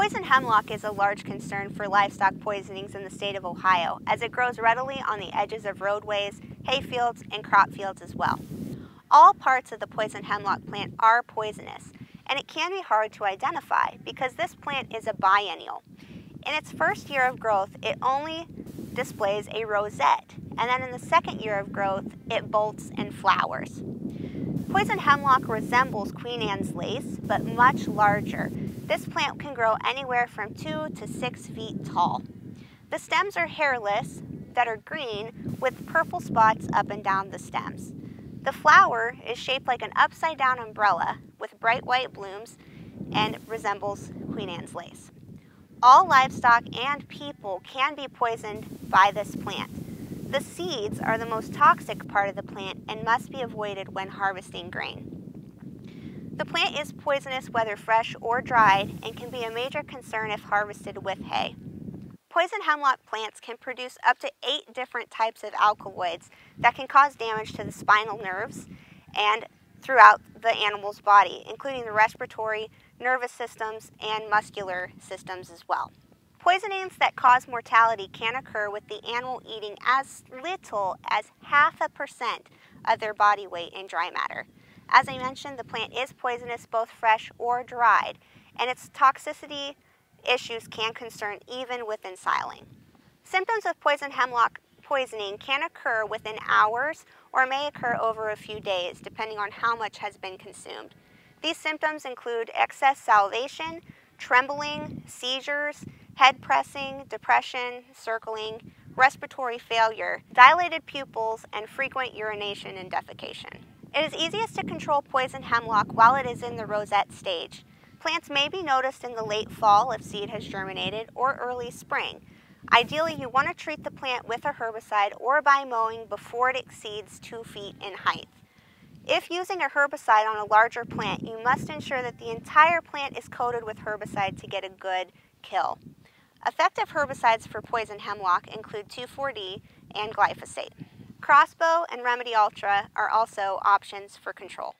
Poison hemlock is a large concern for livestock poisonings in the state of Ohio as it grows readily on the edges of roadways, hayfields, and crop fields as well. All parts of the poison hemlock plant are poisonous, and it can be hard to identify because this plant is a biennial. In its first year of growth, it only displays a rosette, and then in the second year of growth, it bolts and flowers. Poison hemlock resembles Queen Anne's lace, but much larger. This plant can grow anywhere from two to six feet tall. The stems are hairless that are green with purple spots up and down the stems. The flower is shaped like an upside down umbrella with bright white blooms and resembles Queen Anne's lace. All livestock and people can be poisoned by this plant. The seeds are the most toxic part of the plant and must be avoided when harvesting grain. The plant is poisonous whether fresh or dried and can be a major concern if harvested with hay. Poison hemlock plants can produce up to eight different types of alkaloids that can cause damage to the spinal nerves and throughout the animal's body, including the respiratory, nervous systems, and muscular systems as well. Poisonings that cause mortality can occur with the animal eating as little as half a percent of their body weight in dry matter. As I mentioned, the plant is poisonous both fresh or dried, and its toxicity issues can concern even within siling. Symptoms of poison hemlock poisoning can occur within hours or may occur over a few days, depending on how much has been consumed. These symptoms include excess salivation, trembling, seizures, head pressing, depression, circling, respiratory failure, dilated pupils, and frequent urination and defecation. It is easiest to control poison hemlock while it is in the rosette stage. Plants may be noticed in the late fall if seed has germinated or early spring. Ideally, you want to treat the plant with a herbicide or by mowing before it exceeds 2 feet in height. If using a herbicide on a larger plant, you must ensure that the entire plant is coated with herbicide to get a good kill. Effective herbicides for poison hemlock include 2,4-D and glyphosate. Crossbow and Remedy Ultra are also options for control.